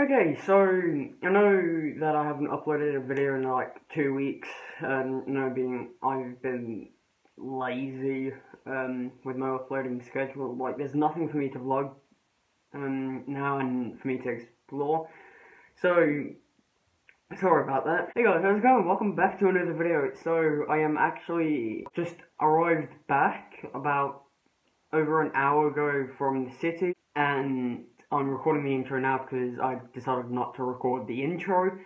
Okay, so I know that I haven't uploaded a video in like two weeks, and you know, being I've been lazy um, with my uploading schedule. Like, there's nothing for me to vlog um, now and for me to explore. So, sorry about that. Hey guys, how's it going? Welcome back to another video. So, I am actually just arrived back about over an hour ago from the city, and I'm recording the intro now because I decided not to record the intro.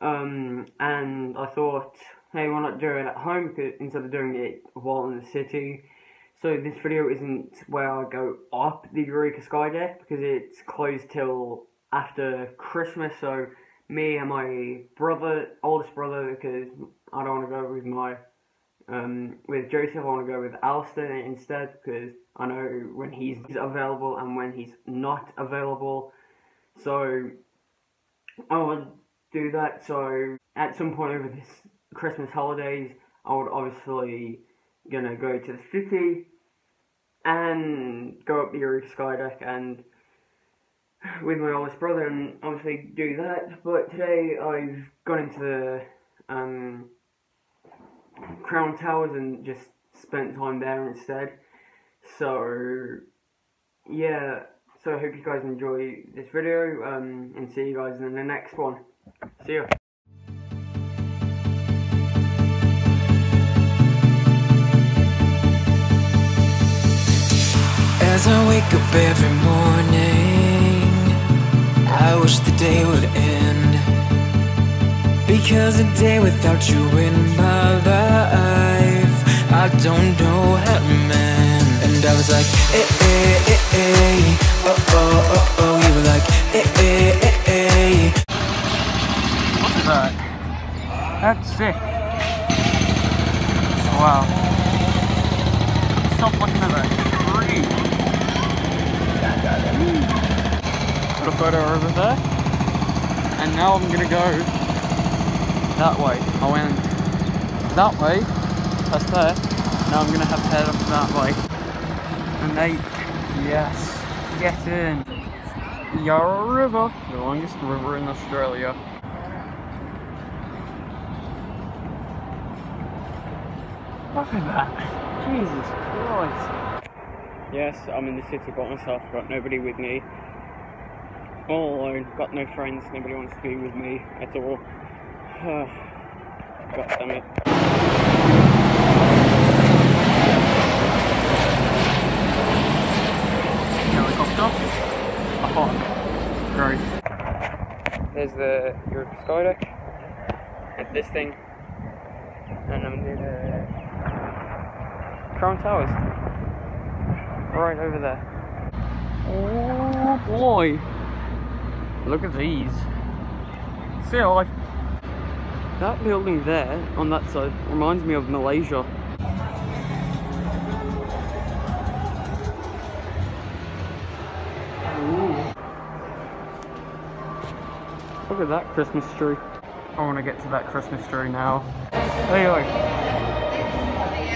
Um, and I thought, hey, why not do it at home instead of doing it while in the city? So this video isn't where I go up the Eureka Sky Deck because it's closed till after Christmas. So me and my brother, oldest brother, because I don't want to go with my um, with Joseph, I want to go with Alistair instead because I know when he's available and when he's not available. So I would do that. So at some point over this Christmas holidays, I would obviously gonna go to the city and go up the Eureka Sky Deck and with my oldest brother and obviously do that. But today I've gone into the um, Crown Towers and just spent time there instead. So yeah, so I hope you guys enjoy this video um, and see you guys in the next one. See ya. As I wake up every morning I wish the day would end Because a day without you in my life I don't know how to mend And I was like, eh, eh, eh, eh Oh, oh, oh, oh You were like, eh, eh, eh, eh Look at that. That's sick. Wow. Stop looking at that tree. Got a photo over there. And now I'm gonna go that way. I went that way. That's there. Now I'm gonna have to head up that way. And eight. Yes. Get in. Yarra River. The longest river in Australia. Look at that. Jesus Christ. Yes, I'm in the city by myself, got nobody with me. All alone, got no friends, nobody wants to be with me at all. God damn it. Helicopter. Great. There's the Eureka Sky Deck. And this thing. And I'm near the Crown Towers. Right over there. Oh boy. Look at these. See how I... That building there, on that side, reminds me of Malaysia. Ooh. Look at that Christmas tree. I want to get to that Christmas tree now. There you go.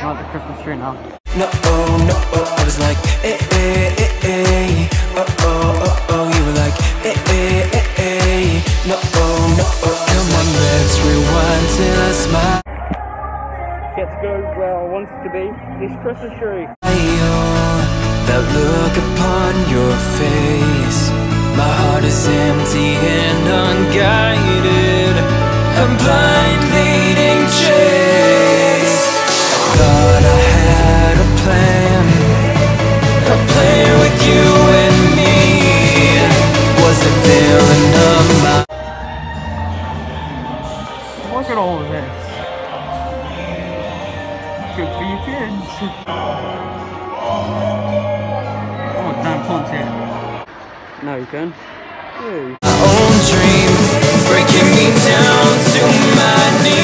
Like the Christmas tree now. No, oh, no, oh, I was like, eh, eh, eh, eh Oh, oh, oh, oh, you were like, eh, eh, Get to go where I wanted to be. This Christmas tree. That look upon your face My heart is empty and unguided A blind leading chase Thought I had a plan A plan with you and me Wasn't there enough Look at all of this good for your kids. Oh, don't punch it. No, you can. My own dream, breaking me down to my knees.